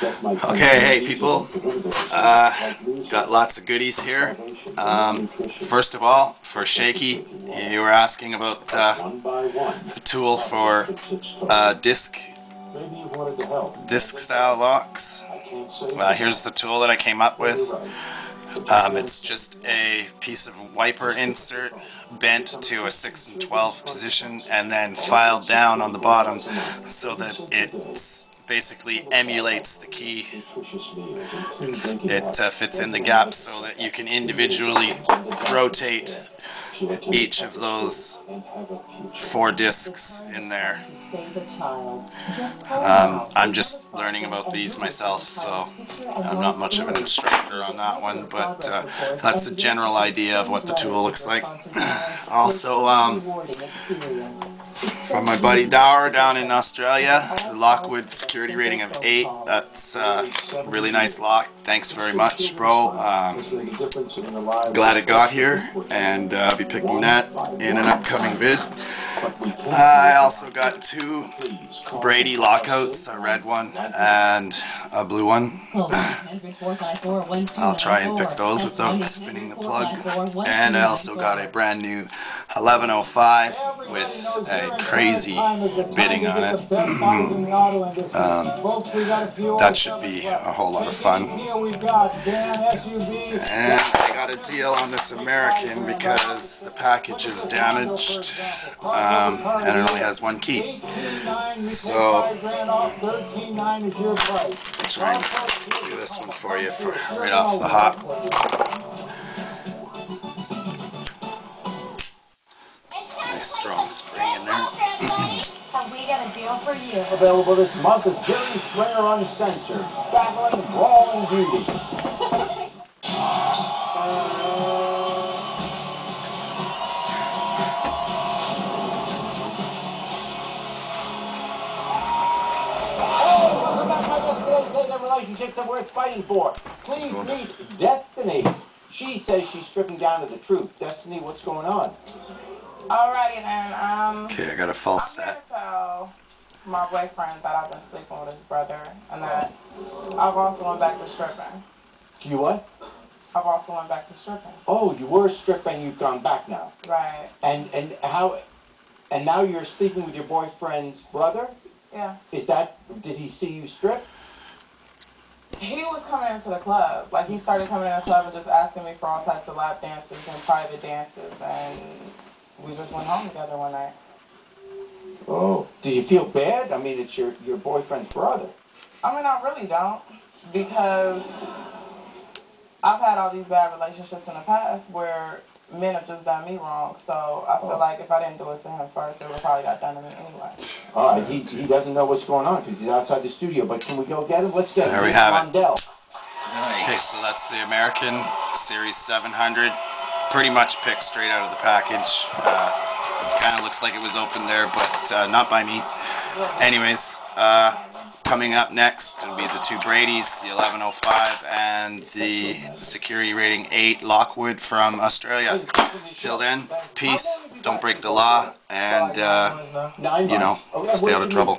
Okay, hey people, uh, got lots of goodies here. Um, first of all, for Shaky, you were asking about uh, a tool for uh, disc disc style locks. Well, here's the tool that I came up with. Um, it's just a piece of wiper insert bent to a 6 and 12 position and then filed down on the bottom so that it basically emulates the key. It. Uh, fits in the gap so that you can individually rotate each of those four discs in there. Um, I'm just learning about these myself, so I'm not much of an instructor on that one, but uh, that's a general idea of what the tool looks like. also, um, from my buddy Dower down in Australia, Lockwood security rating of 8. That's uh, a really nice lock. Thanks very much, bro. Um, glad it got here, and uh, I'll be picking that in an upcoming vid. I also got two Brady lockouts, a red one and a blue one. I'll try and pick those without spinning the plug. And I also got a brand new 1105 with a crazy bidding on it. um, that should be a whole lot of fun. And I got a deal on this American because the package is damaged um, and it only has one key. So, I'll try and do this one for you for right off the hop. Strong spring in there. we got a deal for you. Available this month is Jerry Springer Uncensored, battling brawling beauties. Oh, welcome back, my best friends. Those are relationships that worth fighting for. Please meet Destiny. She says she's stripping down to the truth. Destiny, what's going on? Alrighty then, um, Okay, I got a false I'm set. gonna tell my boyfriend that I've been sleeping with his brother and that I've also went back to stripping. You what? I've also went back to stripping. Oh, you were stripping. You've gone back now. Right. And and how? And now you're sleeping with your boyfriend's brother. Yeah. Is that? Did he see you strip? He was coming into the club. Like he started coming in the club and just asking me for all types of lap dances and private dances and we just went home together one night. Oh. Did you feel bad? I mean, it's your your boyfriend's brother. I mean I really don't because I've had all these bad relationships in the past where men have just done me wrong. So I feel Oh. like if I didn't do it to him first, it would probably got done to me anyway. All right. He he doesn't know what's going on because he's outside the studio. But can we go get him? Let's get him. There we Here's have it. Rondell. Okay, so that's the American Series 700. Pretty much picked straight out of the package. Uh, kind of looks like it was opened there, but uh, not by me. Anyways, uh, coming up next will be the two Brady's, the 1105 and the security rating 8 Lockwood from Australia. Till then, peace, don't break the law, and uh, you know, stay out of trouble.